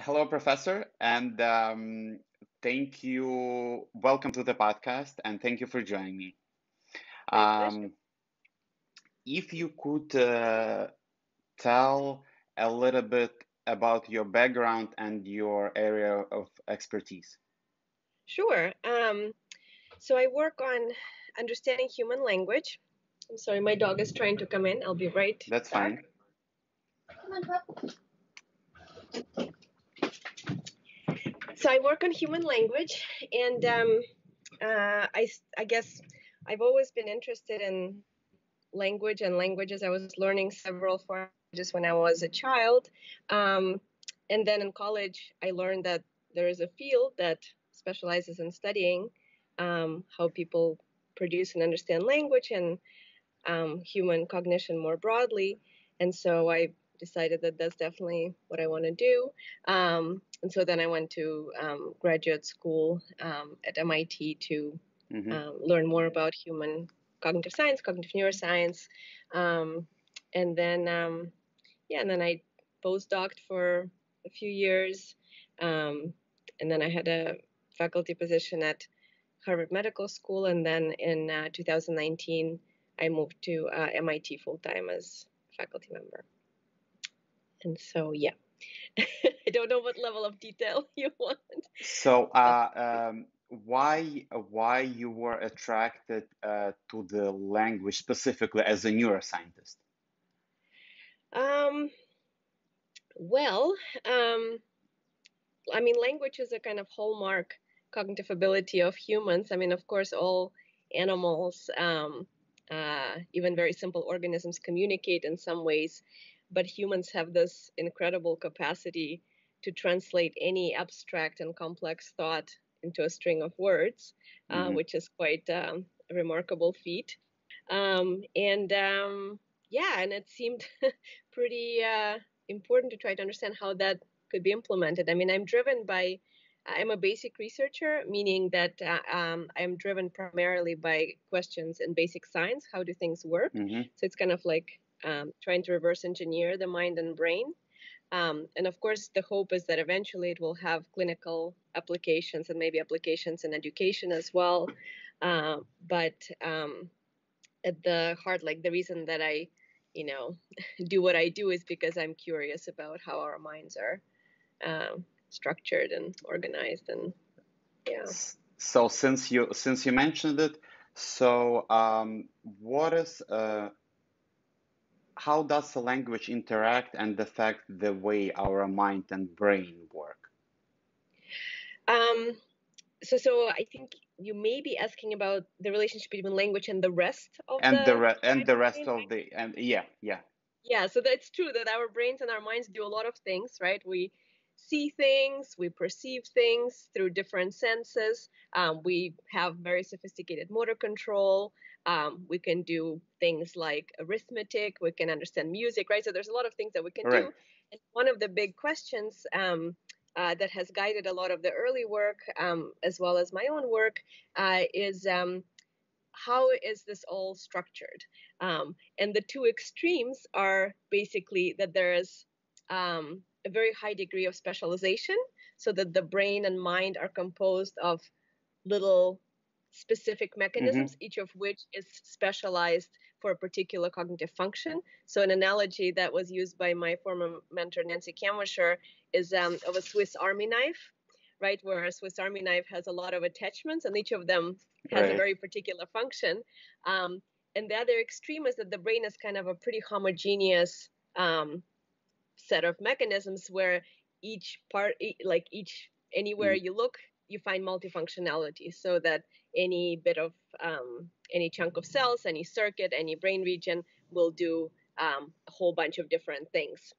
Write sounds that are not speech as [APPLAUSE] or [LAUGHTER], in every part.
Hello, Professor, and um, thank you. Welcome to the podcast, and thank you for joining me. Um, if you could uh, tell a little bit about your background and your area of expertise. Sure. Um, so I work on understanding human language. I'm sorry, my dog is trying to come in. I'll be right That's back. fine. So I work on human language, and um, uh, I, I guess I've always been interested in language and languages. I was learning several foreign languages when I was a child. Um, and then in college, I learned that there is a field that specializes in studying um, how people produce and understand language and um, human cognition more broadly. And so I decided that that's definitely what I want to do. Um, and so then I went to um, graduate school um, at MIT to hmm um, learn more about human cognitive science, cognitive neuroscience. Um, and then, um, yeah, and then I postdoced for a few years. Um, and then I had a faculty position at Harvard Medical School. And then in uh, 2019, I moved to uh, MIT full time as a faculty member. And so, yeah, [LAUGHS] I don't know what level of detail [LAUGHS] you want. So, [LAUGHS] uh, um, why why you were attracted uh, to the language specifically as a neuroscientist? um, well, um, I mean, language is a kind of hallmark cognitive ability of humans. I mean, of course, all animals, um, uh, even very simple organisms, communicate in some ways, but humans have this incredible capacity to translate any abstract and complex thought into a string of words, uh, hmm which is quite um, a remarkable feat. Um, and um, yeah, and it seemed [LAUGHS] pretty uh, important to try to understand how that could be implemented. I mean, I'm driven by, I'm a basic researcher, meaning that uh, um, I'm driven primarily by questions in basic science. How do things work? hmm So it's kind of like um, trying to reverse engineer the mind and brain. Um, and of course, the hope is that eventually it will have clinical applications and maybe applications in education as well. Uh, but um, at the heart, like the reason that I, you know, [LAUGHS] do what I do is because I'm curious about how our minds are um, structured and organized, and yeah. So since you since you mentioned it, so um, what is uh, how does the language interact and affect the way our mind and brain work? Um, so, so I think you may be asking about the relationship between language and the rest of And the the re and the rest brain, of the and yeah, yeah, Yeah, so that's true that our brains and our minds do a lot of things, right? We see things, we perceive things through different senses. Um, we have very sophisticated motor control. Um, we can do things like arithmetic. We can understand music, right? So there's a lot of things that we can right. do. And one of the big questions um, uh, that has guided a lot of the early work, um, as well as my own work, uh, is um, how is this all structured? Um, and the two extremes are basically that there is um, a very high degree of specialization, so that the brain and mind are composed of little specific mechanisms, each of which is specialized for a particular cognitive function. So, an analogy that was used by my former mentor, Nancy Kanwisher, is um, of a Swiss Army knife, right? Where a Swiss Army knife has a lot of attachments, and each of them has a very particular function. Um, and the other extreme is that the brain is kind of a pretty homogeneous um, set of mechanisms where each part, like each, anywhere Mm, you look, you find multifunctionality so that any bit of, um, any chunk of cells, any circuit, any brain region will do um, a whole bunch of different things.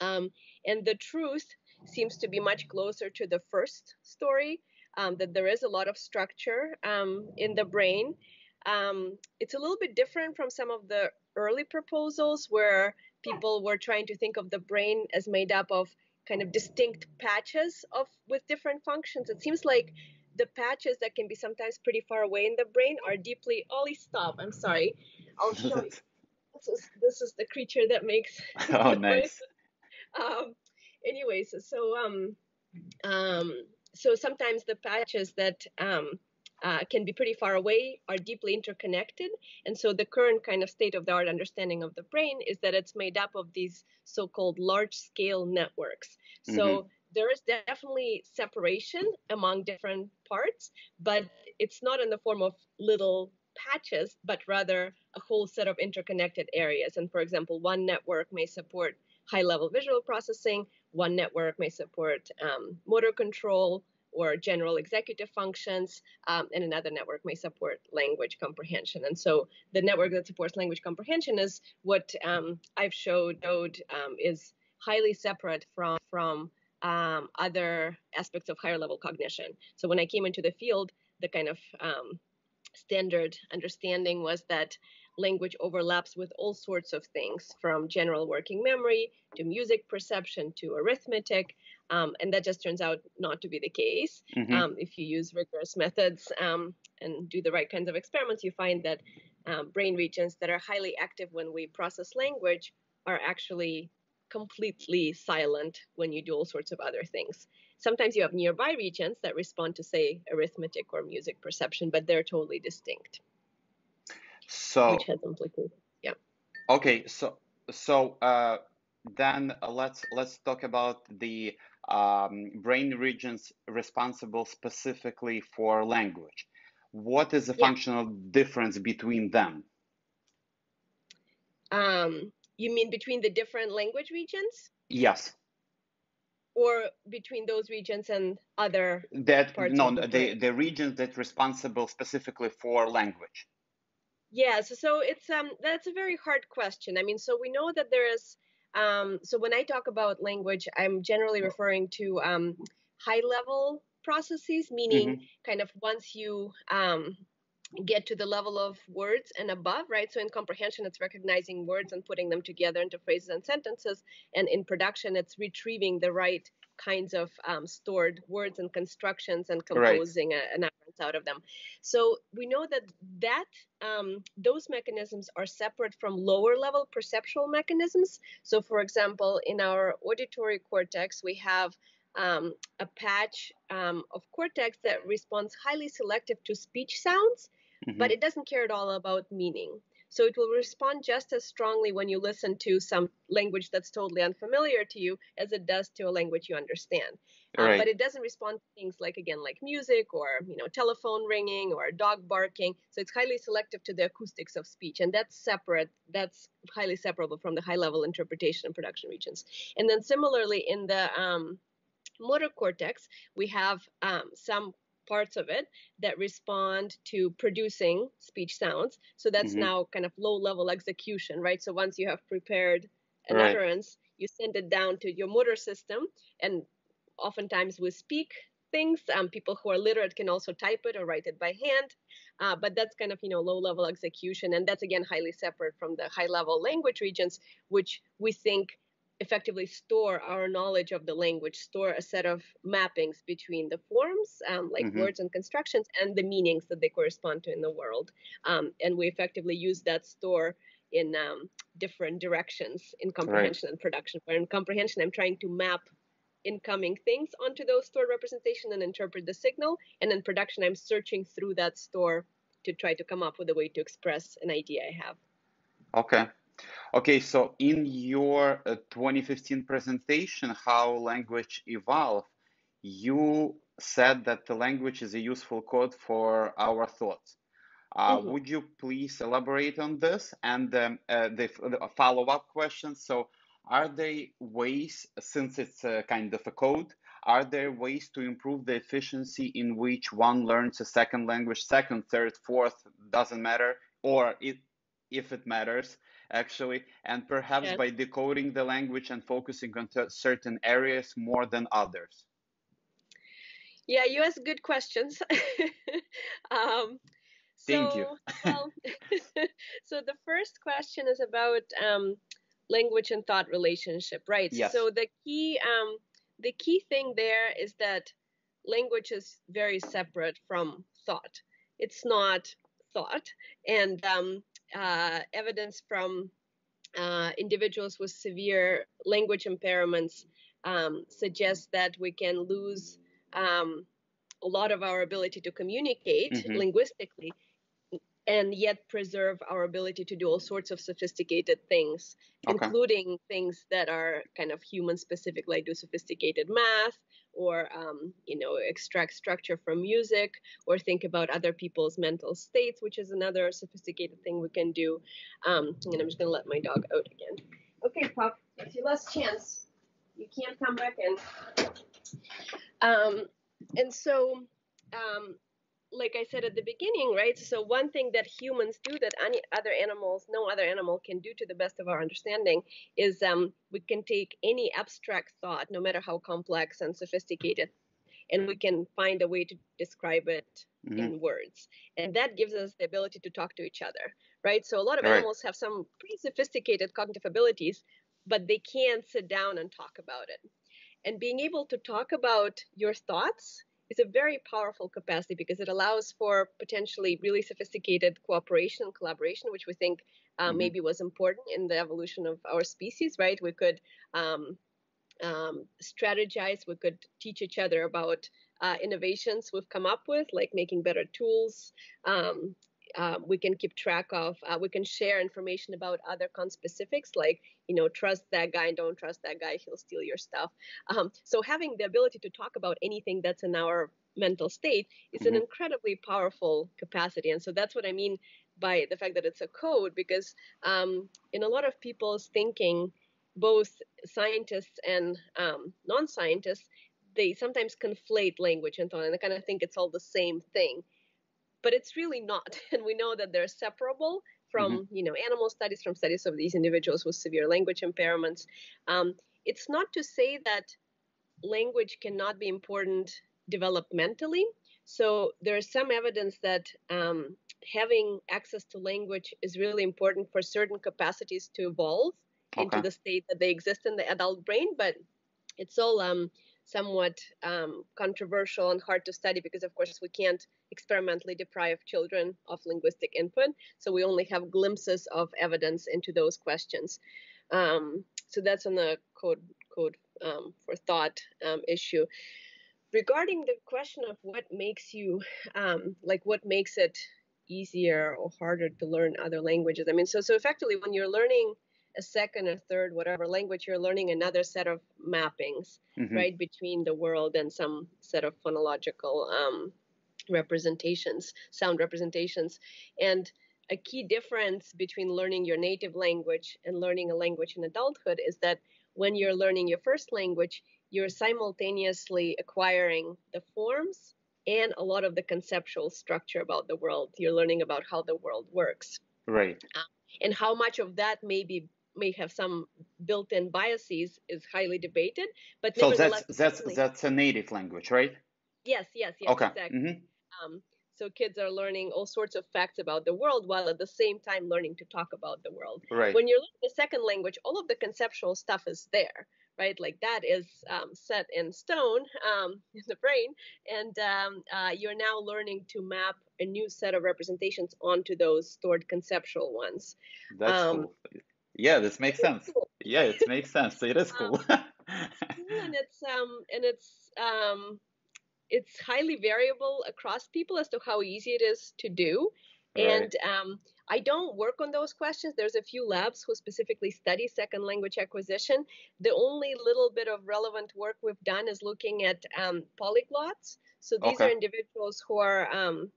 Um, and the truth seems to be much closer to the first story um, that there is a lot of structure um, in the brain. Um, it's a little bit different from some of the early proposals where people were trying to think of the brain as made up of kind of distinct patches of with different functions. It seems like the patches that can be sometimes pretty far away in the brain are deeply. Ollie, stop! I'm sorry. I'll show you. [LAUGHS] This is this is the creature that makes [LAUGHS] oh nice. [LAUGHS] Um, anyways, so um, um, so sometimes the patches that um, uh, can be pretty far away are deeply interconnected. And so the current kind of state of the art understanding of the brain is that it's made up of these so called large scale networks. So mm-hmm. there is definitely separation among different parts, but it's not in the form of little patches, but rather a whole set of interconnected areas. And for example, one network may support high level visual processing, one network may support um, motor control or general executive functions, um, and another network may support language comprehension. And so the network that supports language comprehension is what um, I've showed, showed um, is highly separate from, from um, other aspects of higher level cognition. So when I came into the field, the kind of um, standard understanding was that language overlaps with all sorts of things from general working memory to music perception to arithmetic. Um, and that just turns out not to be the case. Mm-hmm. Um, if you use rigorous methods um, and do the right kinds of experiments, you find that um, brain regions that are highly active when we process language are actually completely silent when you do all sorts of other things. Sometimes you have nearby regions that respond to, say, arithmetic or music perception, but they're totally distinct. So which has implications. Yeah. Okay, so so uh, then let's let's talk about the um, brain regions responsible specifically for language. What is the yeah. functional difference between them? Um, you mean between the different language regions? Yes. Or between those regions and other that no the, the, the regions that responsible specifically for language. Yes, so it's um that's a very hard question. I mean, so we know that there is um so when I talk about language, I'm generally referring to um high level processes, meaning mm-hmm. kind of once you um get to the level of words and above, right? So in comprehension, it's recognizing words and putting them together into phrases and sentences. And in production, it's retrieving the right kinds of um, stored words and constructions and composing right. a, an utterance out of them. So we know that that um, those mechanisms are separate from lower level perceptual mechanisms. So, for example, in our auditory cortex, we have um, a patch um, of cortex that responds highly selective to speech sounds mm-hmm. but it doesn't care at all about meaning. So it will respond just as strongly when you listen to some language that's totally unfamiliar to you as it does to a language you understand. Uh, right. Uh, but it doesn't respond to things like again like music or you know telephone ringing or a dog barking. So it's highly selective to the acoustics of speech, and that's separate. That's highly separable from the high level interpretation and production regions. And then similarly in the um, motor cortex, we have um, some parts of it that respond to producing speech sounds. So that's mm-hmm. now kind of low level execution, right? So once you have prepared an right. utterance, you send it down to your motor system. And oftentimes we speak things. Um, people who are literate can also type it or write it by hand. Uh, but that's kind of you know low level execution, and that's again highly separate from the high level language regions, which we think effectively store our knowledge of the language, store a set of mappings between the forms, um, like mm-hmm. words and constructions, and the meanings that they correspond to in the world. Um, and we effectively use that store in um, different directions in comprehension right. and production. Where in comprehension, I'm trying to map incoming things onto those stored representation and interpret the signal. And in production, I'm searching through that store to try to come up with a way to express an idea I have. Okay. Okay, so in your uh, 2015 presentation, How Language Evolve, you said that the language is a useful code for our thoughts. Uh, mm-hmm. Would you please elaborate on this? And um, uh, the, the follow up question so, are there ways, since it's a kind of a code, are there ways to improve the efficiency in which one learns a second language, second, third, fourth, doesn't matter, or it, if it matters, actually, and perhaps yes. by decoding the language and focusing on certain areas more than others? Yeah, you ask good questions. [LAUGHS] um, Thank so, you. well, [LAUGHS] so the first question is about um, language and thought relationship, right? Yes. So the key, um, the key thing there is that language is very separate from thought. It's not thought, and um, uh, evidence from uh, individuals with severe language impairments um, suggests that we can lose um, a lot of our ability to communicate mm-hmm. linguistically and yet preserve our ability to do all sorts of sophisticated things, okay. including things that are kind of human specific, like do sophisticated math or um, you know extract structure from music or think about other people's mental states, which is another sophisticated thing we can do. Um, and I'm just gonna let my dog out again. Okay, Pup, it's your last chance. You can't come back in. Um, and so um, like I said at the beginning, right? So one thing that humans do that any other animals, no other animal can do to the best of our understanding is um, we can take any abstract thought, no matter how complex and sophisticated, and we can find a way to describe it mm-hmm. in words. And that gives us the ability to talk to each other, right? So a lot of right. animals have some pretty sophisticated cognitive abilities, but they can't sit down and talk about it. And being able to talk about your thoughts is a very powerful capacity because it allows for potentially really sophisticated cooperation and collaboration, which we think uh, mm-hmm. maybe was important in the evolution of our species, right? We could um, um, strategize, we could teach each other about uh, innovations we've come up with, like making better tools, um, uh, we can keep track of uh, we can share information about other conspecifics like you know trust that guy and don't trust that guy he'll steal your stuff um, so having the ability to talk about anything that's in our mental state is mm-hmm. an incredibly powerful capacity and so that's what i mean by the fact that it's a code because um, in a lot of people's thinking both scientists and um, non-scientists they sometimes conflate language and thought and they kind of think it's all the same thing but it's really not. [LAUGHS] And we know that they're separable from mm-hmm. you know animal studies, from studies of these individuals with severe language impairments. Um, it's not to say that language cannot be important developmentally. So there's some evidence that um, having access to language is really important for certain capacities to evolve okay. into the state that they exist in the adult brain, but it's all um, somewhat um, controversial and hard to study because, of course, we can't experimentally deprive children of linguistic input. So we only have glimpses of evidence into those questions. Um, so that's on the code code um, for thought um, issue. Regarding the question of what makes you um, like what makes it easier or harder to learn other languages. I mean, so so effectively when you're learning a second or third, whatever language, you're learning another set of mappings, mm-hmm. right, between the world and some set of phonological um, representations, sound representations. And a key difference between learning your native language and learning a language in adulthood is that when you're learning your first language, you're simultaneously acquiring the forms and a lot of the conceptual structure about the world. You're learning about how the world works. Right. Um, and how much of that may be may have some built-in biases is highly debated. But so that's that's that's a native language, right? Yes, yes, yes, okay. exactly. Mm-hmm. Um, so kids are learning all sorts of facts about the world while at the same time learning to talk about the world. Right. When you're learning a second language, all of the conceptual stuff is there, right? Like that is um, set in stone um, [LAUGHS] in the brain, and um, uh, you're now learning to map a new set of representations onto those stored conceptual ones. That's um, cool. Yeah, this makes sense. Cool. Yeah, it makes sense. It is cool. [LAUGHS] Um, and it's um and it's um it's highly variable across people as to how easy it is to do. Right. And um, I don't work on those questions. There's a few labs who specifically study second language acquisition. The only little bit of relevant work we've done is looking at um, polyglots. So these okay. are individuals who are um,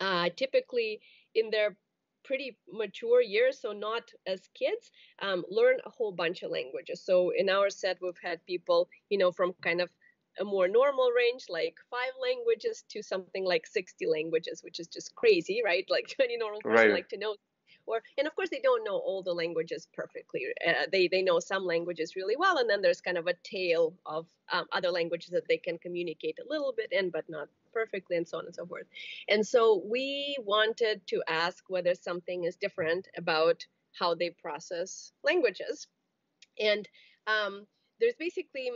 uh, typically in their pretty mature years, so not as kids, um, learn a whole bunch of languages. So in our set, we've had people, you know, from kind of a more normal range, like five languages, to something like 60 languages, which is just crazy, right? Like any normal person right. like to know or and of course they don't know all the languages perfectly uh, they they know some languages really well and then there's kind of a tail of um, other languages that they can communicate a little bit in but not perfectly and so on and so forth. And so we wanted to ask whether something is different about how they process languages. And um, there's basically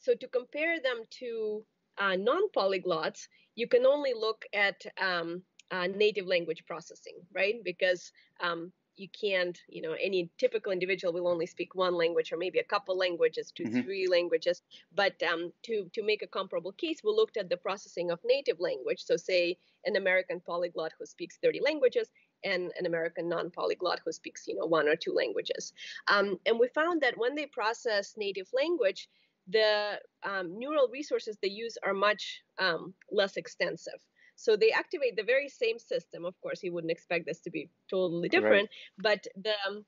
so to compare them to uh, non-polyglots you can only look at um, uh, native language processing, right? Because um, you can't, you know, any typical individual will only speak one language or maybe a couple languages, 2 Mhm. three languages. But um, to to make a comparable case, we looked at the processing of native language. So, say an American polyglot who speaks 30 languages and an American non-polyglot who speaks, you know, one or two languages. Um, and we found that when they process native language, the um, neural resources they use are much um, less extensive. So they activate the very same system. Of course, you wouldn't expect this to be totally different, but the um,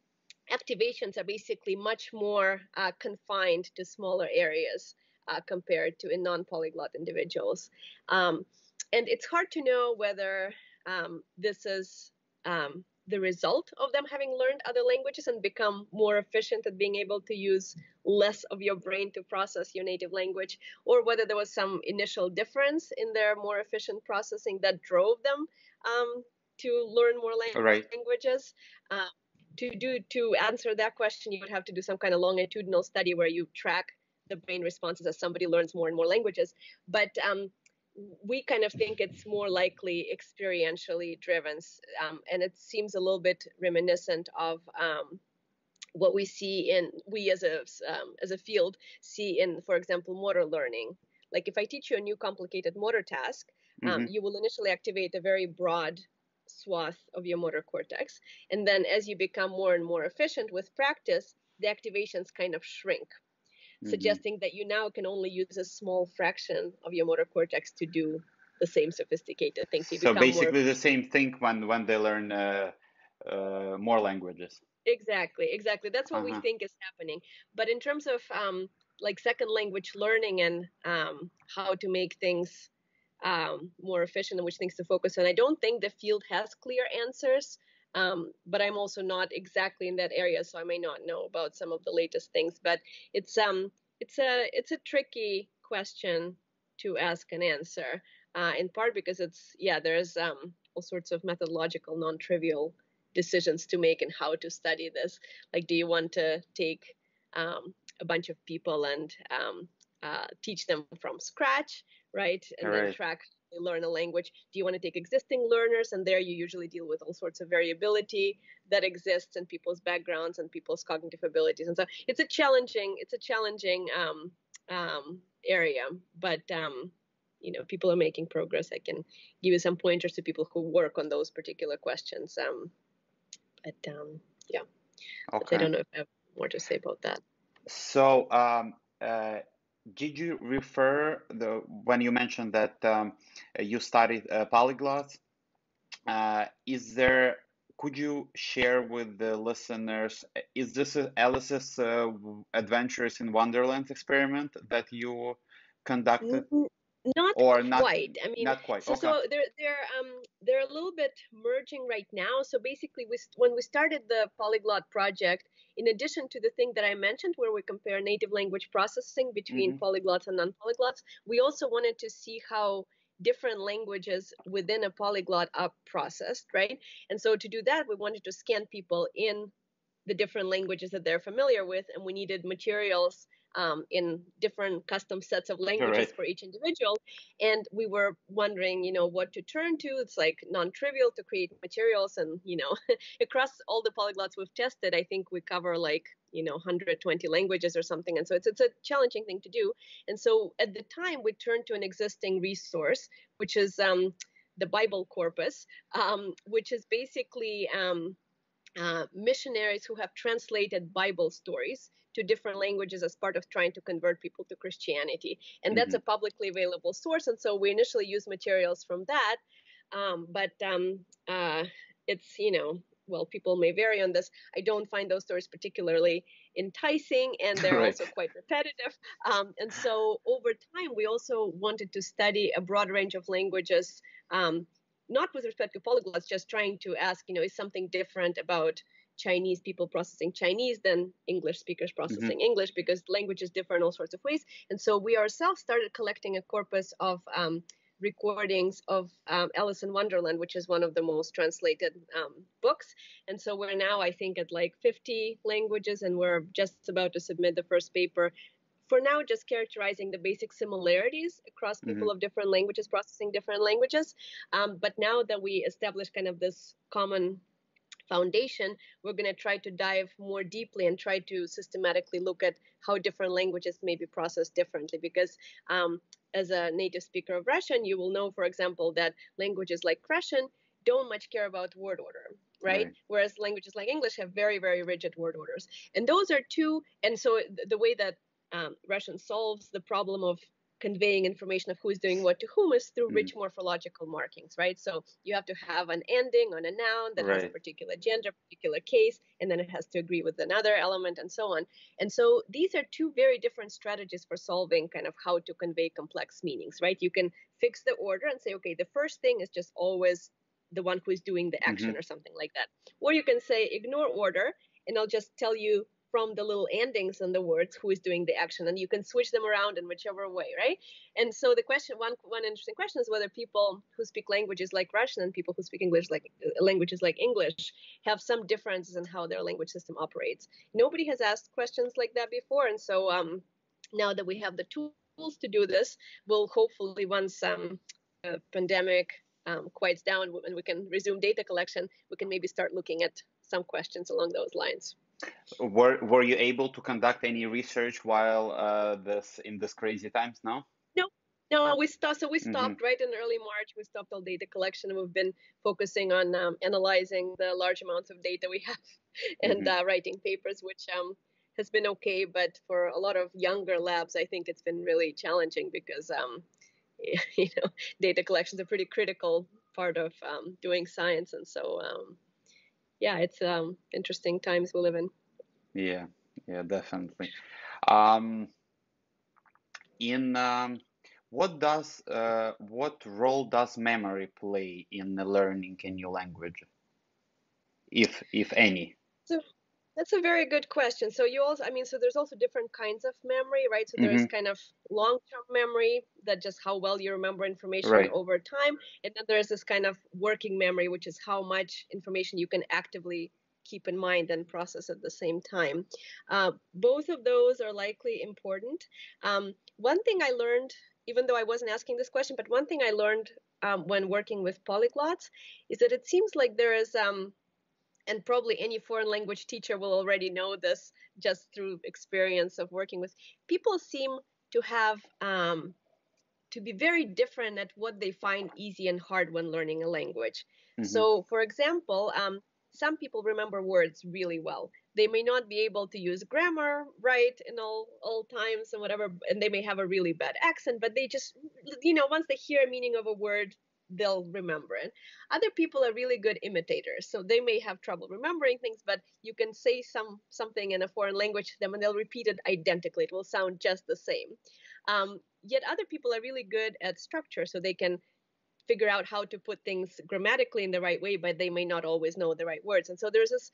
activations are basically much more uh, confined to smaller areas uh, compared to in non-polyglot individuals. Um, and it's hard to know whether um, this is um, the result of them having learned other languages and become more efficient at being able to use less of your brain to process your native language, or whether there was some initial difference in their more efficient processing that drove them um, to learn more lang- Right. languages. Uh, to do to answer that question, you would have to do some kind of longitudinal study where you track the brain responses as somebody learns more and more languages. But um, we kind of think it's more likely experientially driven, um, and it seems a little bit reminiscent of um, what we see in we as a um, as a field see in, for example, motor learning. Like if I teach you a new complicated motor task, um, Mhm. you will initially activate a very broad swath of your motor cortex, and then as you become more and more efficient with practice, the activations kind of shrink Mhm. suggesting that you now can only use a small fraction of your motor cortex to do the same sophisticated things. You So become more basically the same thing when when they learn uh, uh, more languages. exactly, exactly. That's what we Uh-huh. think is happening. But in terms of um, like second language learning and um, how to make things um, more efficient and which things to focus on, I don't think the field has clear answers. Um, but I'm also not exactly in that area, so I may not know about some of the latest things. But it's um it's a it's a tricky question to ask and answer, uh, in part because it's yeah there's um, all sorts of methodological, non-trivial decisions to make and how to study this. Like, do you want to take um, a bunch of people and um, uh, teach them from scratch, right? And then track learn a language. Do you want to take existing learners? And there you usually deal with all sorts of variability that exists in people's backgrounds and people's cognitive abilities. And so it's a challenging, it's a challenging um, um, area, but um, you know, people are making progress. I can give you some pointers to people who work on those particular questions. Um, but um, yeah, but I don't know if I have more to say about that. So, um, uh, did you refer the when you mentioned that um, you studied uh, polyglots? Uh, is there, could you share with the listeners, is this Alice's uh, Adventures in Wonderland experiment that you conducted, N- Not or not? quite. I mean, Not quite. so Okay. so they're they're um they're a little bit merging right now. So basically, we when we started the polyglot project, in addition to the thing that I mentioned, where we compare native language processing between Mhm. polyglots and non-polyglots, we also wanted to see how different languages within a polyglot are processed, right? And so to do that, we wanted to scan people in the different languages that they're familiar with, and we needed materials um, in different custom sets of languages Right. for each individual. And we were wondering, you know, what to turn to. It's like non-trivial to create materials, and you know, [LAUGHS] across all the polyglots we've tested, I think we cover like you know 120 languages or something, and so it's it's a challenging thing to do. And so at the time, we turned to an existing resource, which is um, the Bible corpus, um, which is basically um, uh, missionaries who have translated Bible stories to different languages as part of trying to convert people to Christianity. And that's a publicly available source. And so we initially used materials from that. Um, but um, uh, it's, you know, well, people may vary on this. I don't find those stories particularly enticing, and they're [LAUGHS] Right. also quite repetitive. Um, and so over time, we also wanted to study a broad range of languages um, not with respect to polyglots, just trying to ask, you know, is something different about Chinese people processing Chinese than English speakers processing English because languages differ in all sorts of ways. And so we ourselves started collecting a corpus of um, recordings of um, Alice in Wonderland, which is one of the most translated um, books. And so we're now, I think, at like 50 languages, and we're just about to submit the first paper for now just characterizing the basic similarities across people of different languages processing different languages um, but now that we establish kind of this common foundation, we're going to try to dive more deeply and try to systematically look at how different languages may be processed differently. Because um, as a native speaker of Russian, you will know, for example, that languages like Russian don't much care about word order. Right? right? Whereas languages like English have very, very rigid word orders. And those are two, and so the way that um, Russian solves the problem of conveying information of who is doing what to whom is through rich mm. morphological markings, right? So you have to have an ending on a noun that right. has a particular gender, particular case, and then it has to agree with another element and so on. And so these are two very different strategies for solving kind of how to convey complex meanings, right? You can fix the order and say, okay, the first thing is just always the one who is doing the action mm-hmm. or something like that. Or you can say ignore order and I'll just tell you from the little endings and the words who is doing the action and you can switch them around in whichever way right? And so the question one one interesting question is whether people who speak languages like russian and people who speak english like uh, languages like english have some differences in how their language system operates. Nobody has asked questions like that before and so um, now that we have the tools to do this we'll hopefully once um, pandemic um, quiets down and we can resume data collection we can maybe start looking at some questions along those lines were Were you able to conduct any research while uh, this in this crazy times now? No, no. We stopped. So we mm-hmm. stopped mm-hmm. right in early March. We stopped all data collection. We've been focusing on um, analyzing the large amounts of data we have [LAUGHS] and mm-hmm. uh, writing papers, which um, has been okay. But for a lot of younger labs, I think it's been really challenging because um, [LAUGHS] you know data collection is a pretty critical part of um, doing science, and so um, yeah, it's um, interesting times we live in. Yeah, yeah, definitely. Um, in um, what does uh, what role does memory play in learning a new language, if if any? So that's a very good question. So you also, I mean, so there's also different kinds of memory, right? So there's mm-hmm. kind of long-term memory that just how well you remember information right. over time, and then there's this kind of working memory, which is how much information you can actively keep in mind and process at the same time. Uh, both of those are likely important. Um, one thing I learned, even though I wasn't asking this question, but one thing I learned um, when working with polyglots is that it seems like there is um, and probably any foreign language teacher will already know this just through experience of working with people seem to have um, to be very different at what they find easy and hard when learning a language mm-hmm. so for example um, some people remember words really well they may not be able to use grammar right in all all times and whatever and they may have a really bad accent but they just you know once they hear a meaning of a word they'll remember it. Other people are really good imitators, so they may have trouble remembering things, but you can say some something in a foreign language to them and they'll repeat it identically. It will sound just the same. Um, yet other people are really good at structure, so they can figure out how to put things grammatically in the right way, but they may not always know the right words. And so there's this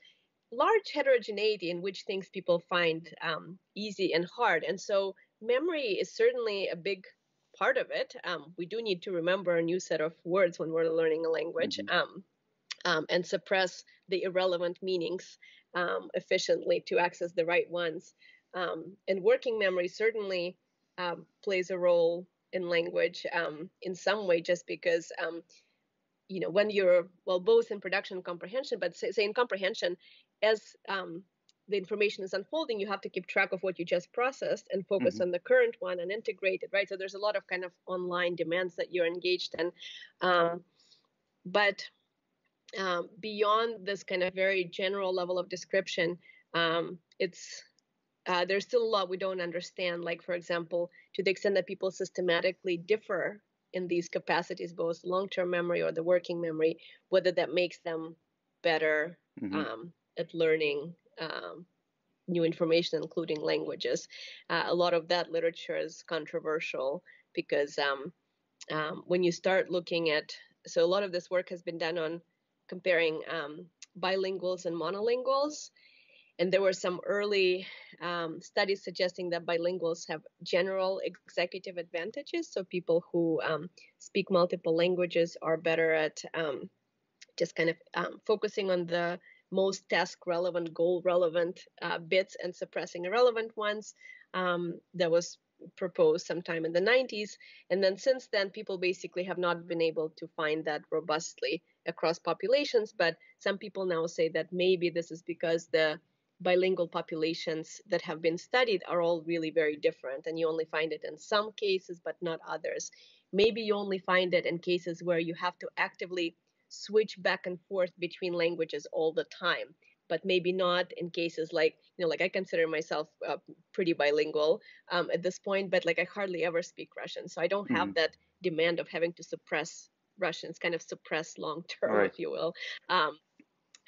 large heterogeneity in which things people find um, easy and hard. And so memory is certainly a big part of it. Um, we do need to remember a new set of words when we're learning a language mm-hmm. um, um, and suppress the irrelevant meanings um, efficiently to access the right ones. Um, and working memory certainly um, plays a role in language in some way, just because you know when you're well both in production and comprehension but say, say in comprehension as um, the information is unfolding, you have to keep track of what you just processed and focus mm-hmm. on the current one and integrate it, right? So there's a lot of kind of online demands that you're engaged in. Um, but um, beyond this kind of very general level of description, um, it's uh, there's still a lot we don't understand. Like, for example, to the extent that people systematically differ in these capacities, both long-term memory or the working memory, whether that makes them better mm-hmm. um, at learning um, new information, including languages. Uh, a lot of that literature is controversial because um, um, when you start looking at, so a lot of this work has been done on comparing um, bilinguals and monolinguals. And there were some early um, studies suggesting that bilinguals have general executive advantages. So people who um, speak multiple languages are better at just kind of focusing on the most task relevant, goal relevant uh, bits and suppressing irrelevant ones. Um, there was proposed sometime in the 90s. And then since then, people basically have not been able to find that robustly across populations. But some people now say that maybe this is because the bilingual populations that have been studied are all really very different, and you only find it in some cases, but not others. Maybe you only find it in cases where you have to actively switch back and forth between languages all the time but maybe not in cases like you know like i consider myself uh, pretty bilingual um, at this point but like i hardly ever speak russian so i don't have mm. that demand of having to suppress russians kind of suppress long [LAUGHS] term right. if you will um,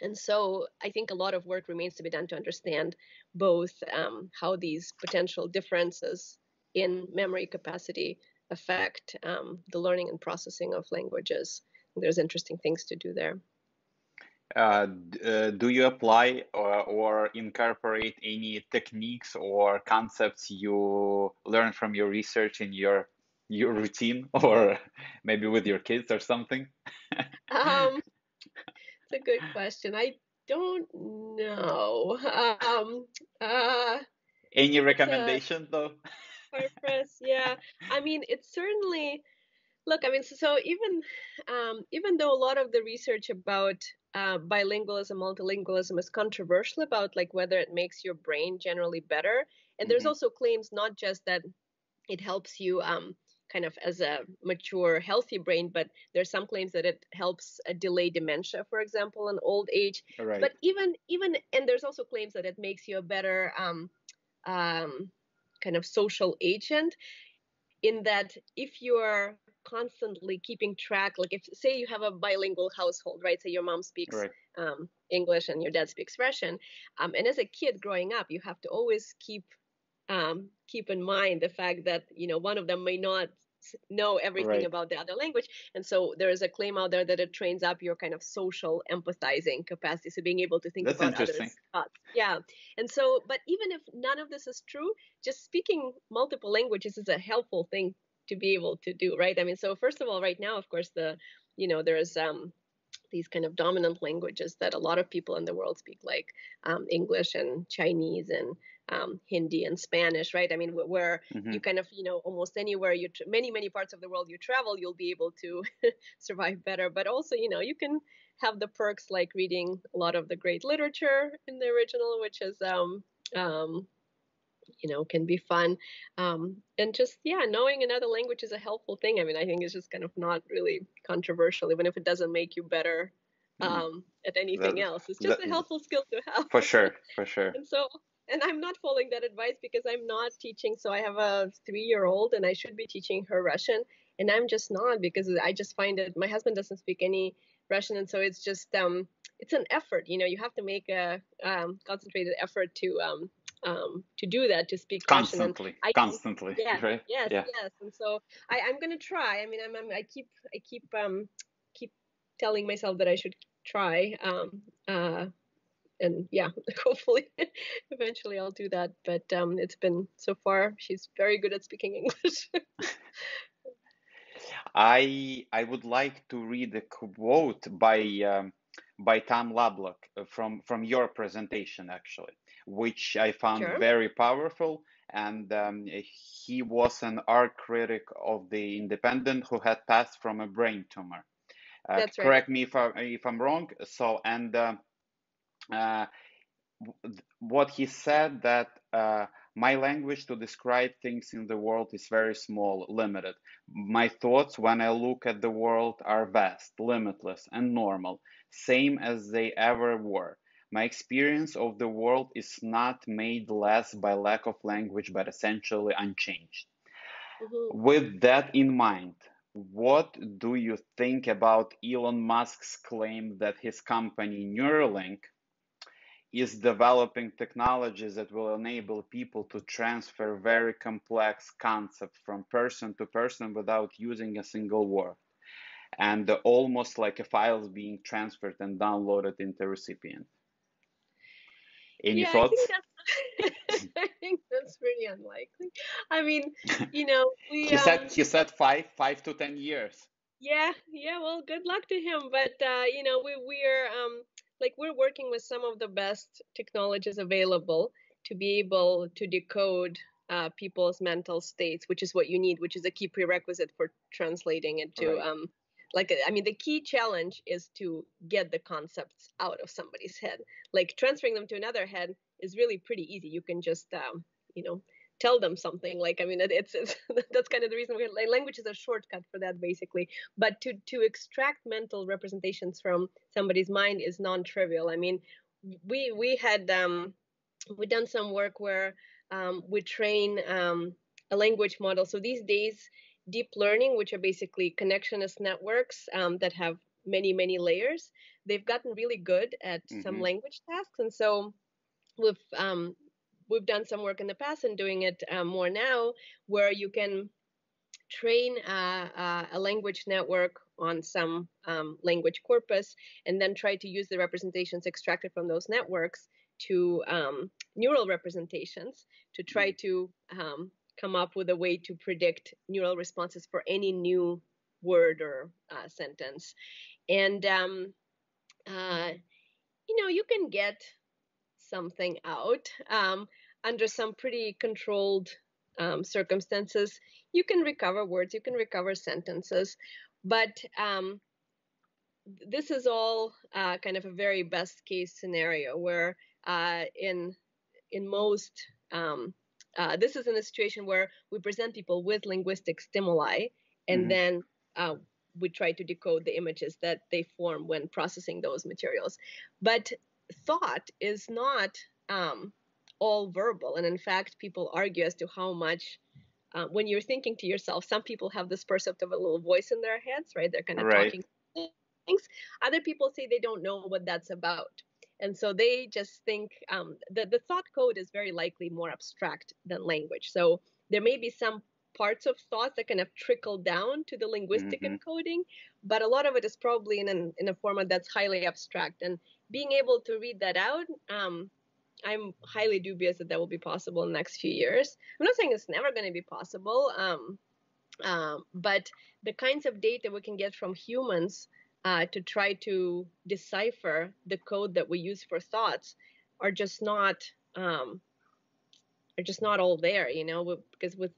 and so I think a lot of work remains to be done to understand both um, how these potential differences in memory capacity affect um, the learning and processing of languages. There's interesting things to do there. Uh, uh, do you apply or, or, incorporate any techniques or concepts you learn from your research in your your routine [LAUGHS] or maybe with your kids or something? [LAUGHS] Um, it's a good question. I don't know. Um, uh, any recommendation though? Press yeah. I mean it's certainly look i mean so, so even um, even though a lot of the research about uh, bilingualism, multilingualism is controversial about like whether it makes your brain generally better. And there's mm-hmm. also claims not just that it helps you um, kind of as a mature, healthy brain, but there's some claims that it helps uh, delay dementia, for example, in old age. Right. But even even and there's also claims that it makes you a better um, um, kind of social agent. In that, if you're constantly keeping track like if say you have a bilingual household right say your mom speaks right. um, english and your dad speaks russian um, and as a kid growing up you have to always keep um, keep in mind the fact that you know one of them may not know everything right. about the other language. And so there is a claim out there that it trains up your kind of social empathizing capacity. So being able to think That's about others' thoughts. Yeah. And so, but even if none of this is true, just speaking multiple languages is a helpful thing to be able to do, right? I mean, so first of all, right now, of course, the, you know, there's, um, these kind of dominant languages that a lot of people in the world speak, like um, English and Chinese and um, Hindi and Spanish, right? I mean, where mm-hmm. you kind of, you know, almost anywhere you, tra- many, many parts of the world you travel, you'll be able to [LAUGHS] survive better. But also, you know, you can have the perks like reading a lot of the great literature in the original, which is, um, um, you know, can be fun. Um, and just, yeah, knowing another language is a helpful thing. I mean, I think it's just kind of not really controversial, even if it doesn't make you better mm-hmm. um, at anything that, else. It's just that, a helpful skill to have. For sure, [LAUGHS] for sure. And so and I'm not following that advice because I'm not teaching. So I have a three year old and I should be teaching her Russian. And I'm just not because I just find that my husband doesn't speak any Russian. And so it's just, um, it's an effort. You know, you have to make a um, concentrated effort to um, um, to do that to speak constantly I, constantly yeah, [LAUGHS] right? yes yeah. yes and so I, i'm gonna try i mean I'm, I'm i keep i keep um keep telling myself that i should try um uh and yeah, [LAUGHS] hopefully [LAUGHS] eventually I'll do that. But um, it's been so far she's very good at speaking English. I I would like to read a quote by um, by Tom Lubbock uh, from from your presentation actually, which I found sure. very powerful. And um, he was an art critic of the Independent who had passed from a brain tumor. Uh, That's right. Correct me if I if I'm wrong. So and. Uh, uh, what he said that uh, my language to describe things in the world is very small, limited. My thoughts when I look at the world are vast, limitless, and normal, same as they ever were. My experience of the world is not made less by lack of language, but essentially unchanged. Mm-hmm. With that in mind, what do you think about Elon Musk's claim that his company Neuralink is developing technologies that will enable people to transfer very complex concepts from person to person without using a single word and almost like a files being transferred and downloaded into recipient any yeah, thoughts I think, [LAUGHS] I think that's pretty unlikely. I mean [LAUGHS] you know we he um, said he said five five to ten years. Yeah yeah well good luck to him but uh you know we we're um like we're working with some of the best technologies available to be able to decode uh, people's mental states, which is what you need, which is a key prerequisite for translating it to Right. um, like I mean the key challenge is to get the concepts out of somebody's head. Like transferring them to another head is really pretty easy. You can just um, you know tell them something like i mean it, it's, it's [LAUGHS] that's kind of the reason we language is a shortcut for that basically but to to extract mental representations from somebody's mind is non-trivial i mean we we had um we done some work where um, we train um, a language model so these days deep learning which are basically connectionist networks um, that have many many layers they've gotten really good at some hmm language tasks. And so we've um, we've done some work in the past and doing it um, more now where you can train uh, uh, a language network on some um, language corpus and then try to use the representations extracted from those networks to um, neural representations to try to um, come up with a way to predict neural responses for any new word or uh, sentence and um, uh, you know you can get something out um, under some pretty controlled um, circumstances. You can recover words, you can recover sentences, but um, this is all uh, kind of a very best case scenario where uh, in in most um, uh, this is in a situation where we present people with linguistic stimuli and hmm then uh, we try to decode the images that they form when processing those materials. But thought is not um, all verbal. And in fact, people argue as to how much, uh, when you're thinking to yourself, some people have this perceptive little voice in their heads, right? They're kind of Right. talking things. Other people say they don't know what that's about. And so they just think um, the, the thought code is very likely more abstract than language. So there may be some parts of thoughts that kind of trickle down to the linguistic hmm encoding, but a lot of it is probably in, an, in a format that's highly abstract. And being able to read that out, um, I'm highly dubious that that will be possible in the next few years. I'm not saying it's never going to be possible, um, um, but the kinds of data we can get from humans uh, to try to decipher the code that we use for thoughts are just not um, are just not all there. You know, because with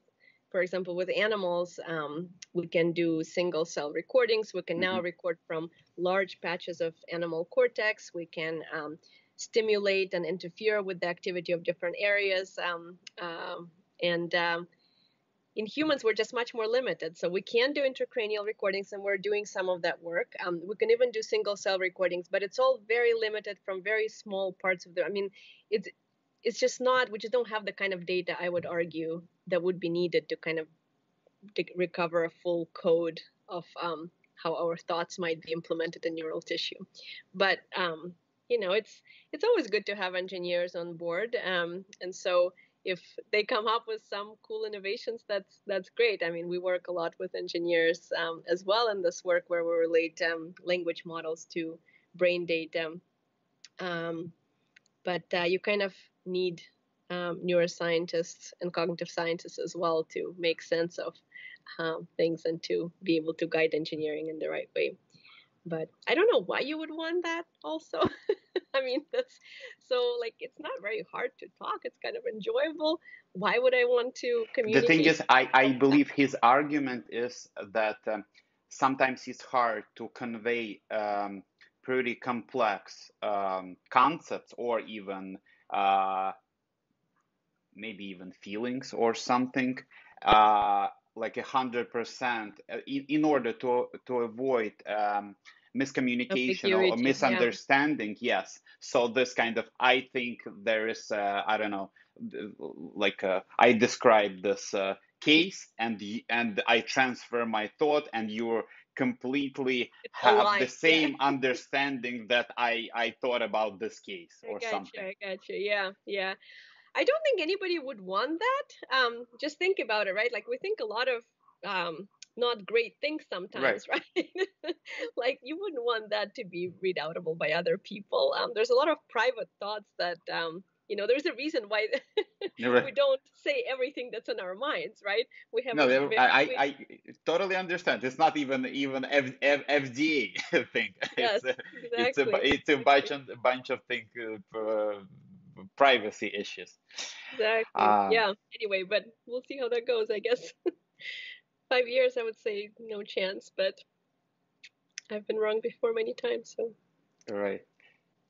for example, with animals, um, we can do single cell recordings. We can now hmm record from large patches of animal cortex. We can um, stimulate and interfere with the activity of different areas. Um, um, and um, in humans, we're just much more limited. So we can do intracranial recordings, and we're doing some of that work. Um, we can even do single cell recordings, but it's all very limited from very small parts of the. I mean, it's it's just not. We just don't have the kind of data I would argue that would be needed to kind of to recover a full code of um, how our thoughts might be implemented in neural tissue. But um, you know, it's it's always good to have engineers on board, um, and so if they come up with some cool innovations, that's that's great. I mean, we work a lot with engineers um, as well in this work where we relate um, language models to brain data. Um, but uh, you kind of need um, neuroscientists and cognitive scientists as well to make sense of um, things and to be able to guide engineering in the right way. But I don't know why you would want that also. [LAUGHS] I mean, that's so like it's not very hard to talk. It's kind of enjoyable. Why would I want to communicate? The thing is, I, I believe his argument is that um, sometimes it's hard to convey um, pretty complex um, concepts or even uh, maybe even feelings or something uh, like a hundred percent uh, in, in order to to avoid um, miscommunication or Ambiguity, yeah. misunderstanding yes so this kind of i think there is uh, i don't know like uh, i describe this uh, case and and i transfer my thought and you're completely have the aligned, yeah. same understanding that i i thought about this case I or gotcha, something I gotcha. Yeah, yeah. I don't think anybody would want that. Um, just think about it, right? Like we think a lot of um, not great things sometimes, [LAUGHS] right? like you wouldn't want that to be read outable by other people. Um, there's a lot of private thoughts that um, you know. There's a reason why [LAUGHS] You're [LAUGHS] we don't say everything that's in our minds, right? We have No, very I, we, I, I totally understand. It's not even even F, F, FDA thing. yes, It's a, it's a exactly, it's a bunch of bunch of things uh, privacy issues. Exactly. Um, yeah. Anyway, but we'll see how that goes. I guess five years, I would say no chance, but I've been wrong before many times. So. Right.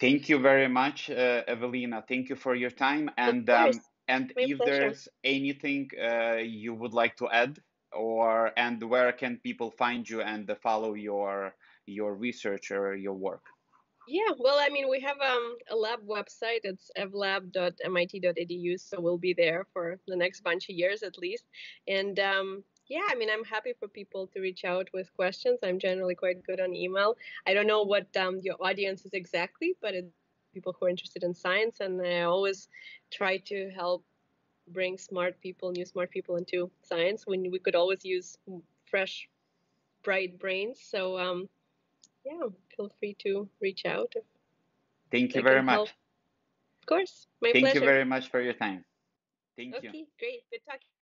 Thank you very much, uh, Evelina. Thank you for your time. And um, and My if pleasure. there's anything uh, you would like to add, or and where can people find you and follow your your research or your work? Yeah, well, I mean, we have um, a lab website. It's evlab.mit.edu, so we'll be there for the next bunch of years at least. And um, yeah, I mean, I'm happy for people to reach out with questions. I'm generally quite good on email. I don't know what um, your audience is exactly, but it's people who are interested in science, and I always try to help bring smart people, new smart people into science when we could always use fresh, bright brains. So um, yeah, feel free to reach out Thank you very much. help. Of course, my Thank pleasure. you very much for your time. Thank okay, you. Okay, great. Good talking.